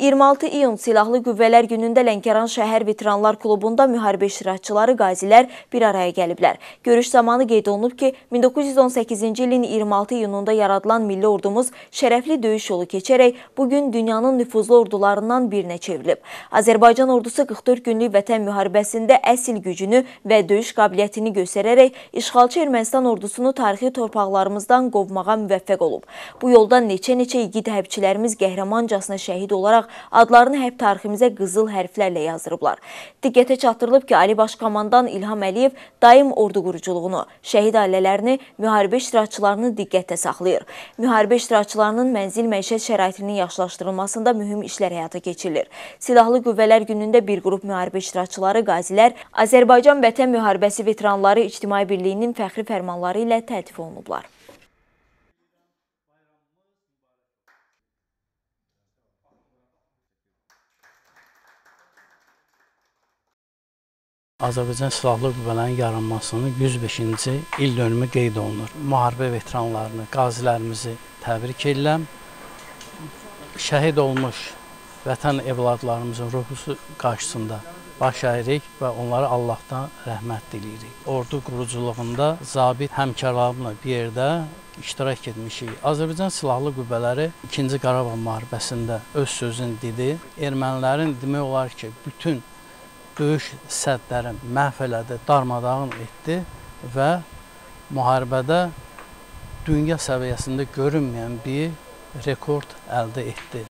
26 iyun Silahlı Qüvvələr günündə Lənkəran şəhər Veteranlar Klubunda müharibə iştirakçıları, qazilər bir araya gəliblər. Görüş zamanı qeyd olunub ki, 1918-ci ilin 26 iyununda yaradılan milli ordumuz şərəfli döyüş yolu keçərək bugün dünyanın nüfuzlu ordularından birinə çevrilib. Azərbaycan ordusu 44 günlük vətən müharibəsində əsl gücünü və döyüş qabiliyyətini göstərərək işğalçı Ermənistan ordusunu tarixi torpaqlarımızdan qovmağa müvəffəq olub. Bu yolda neçə-neçə igid hərbçilərimiz qəhrəmancasına şəhid olaraq adlarını hərb tariximizə qızıl hərflərlə yazdırıblar. Diqqətə çatdırılıb ki, Ali Baş Komandan İlham Əliyev daim ordu quruculuğunu, şəhid ailələrini, müharibə iştirakçılarını diqqətdə saxlayır. Müharibə iştirakçılarının mənzil məişət şəraitinin yaxşılaşdırılmasında mühüm işlər həyata keçirilir. Silahlı Qüvvələr günündə bir qrup müharibə iştirakçıları, qazilər Azərbaycan Vətən Müharibəsi Veteranları İctimai Birliyinin fəxri fərmanları ilə təltif olunublar. Azərbaycan Silahlı Qüvvələrinin yaranmasının 105-ci il dönümü qeyd olunur. Müharibə veteranlarını, qazilərimizi təbrik edirəm. Şəhid olmuş vətən evladlarımızın ruhusu qarşısında baş əyirik və onlara Allahdan rəhmət diləyirik. Ordu quruculuğunda zabit həmkarlarımla bir yerdə iştirak etmişik. Azərbaycan Silahlı Qüvvələri 2-ci Qarabağ müharibəsində öz sözünü dedi. Ermənilərin demək olar ki, bütün döyüş sədlərini məhv elədi, darmadağın etdi və müharibədə dünya səviyyəsində görünməyən bir rekord əldə etdi.